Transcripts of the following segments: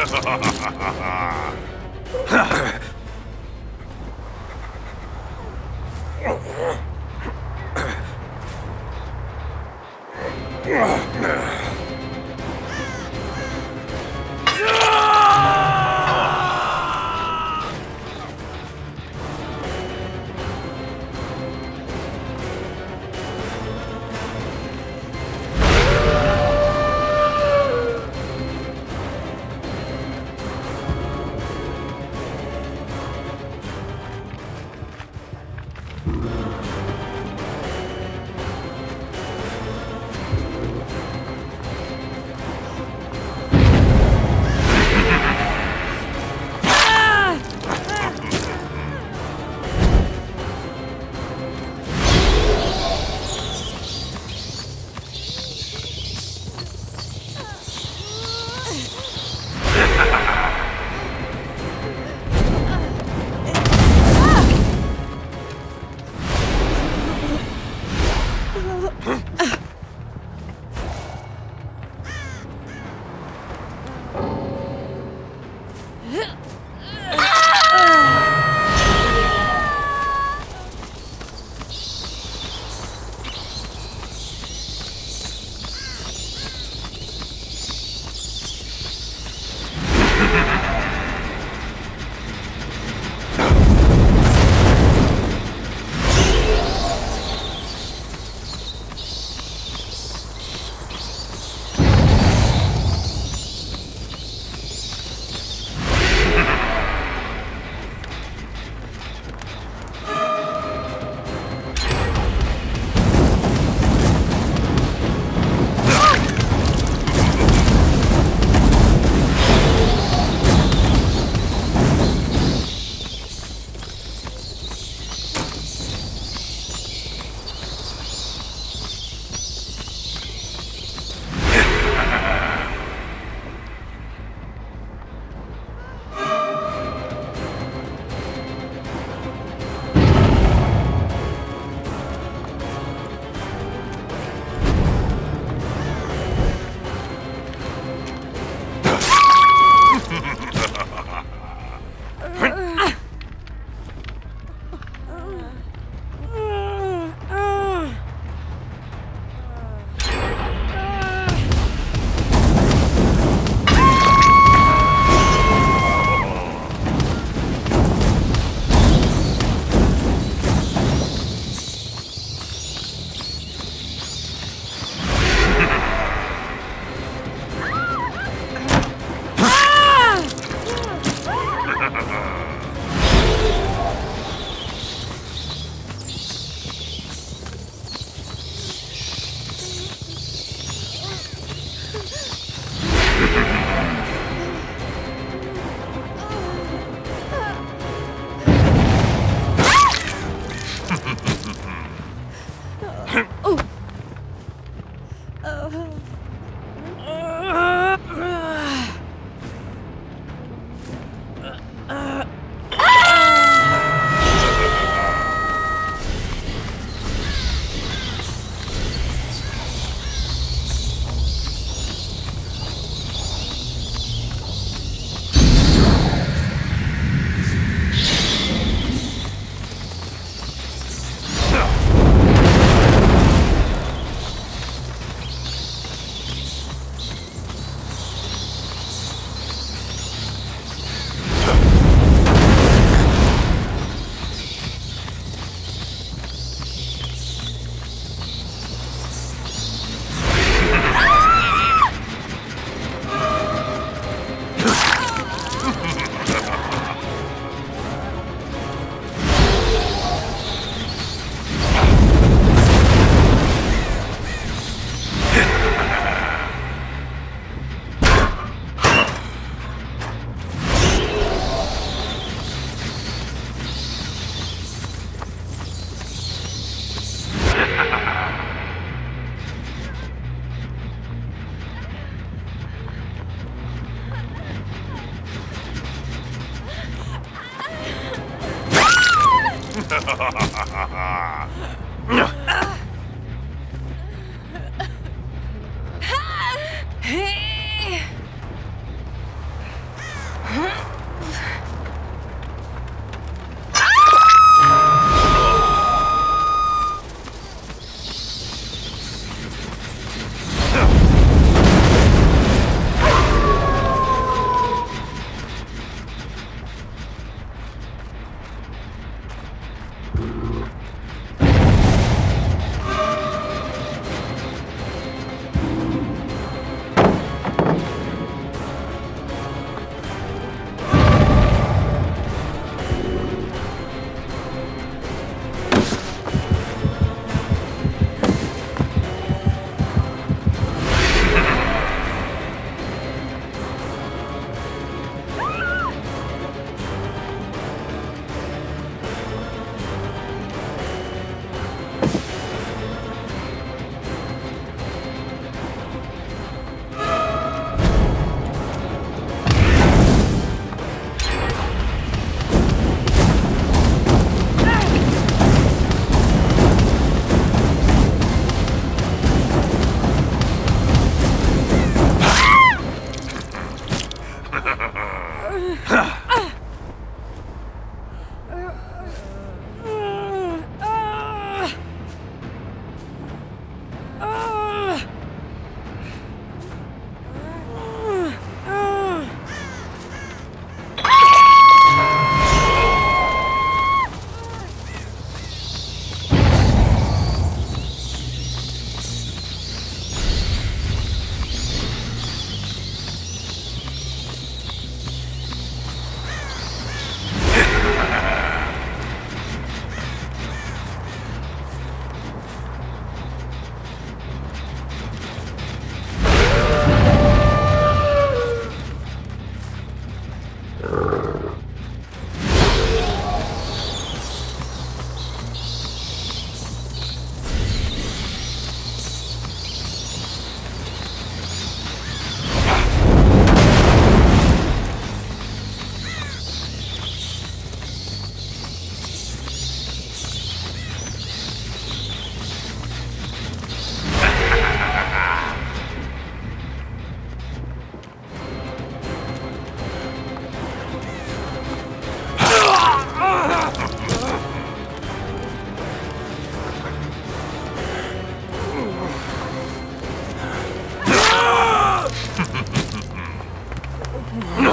Ha ha ha! Ha ha ha ha ha ha! Huh. No!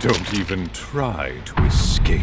Don't even try to escape.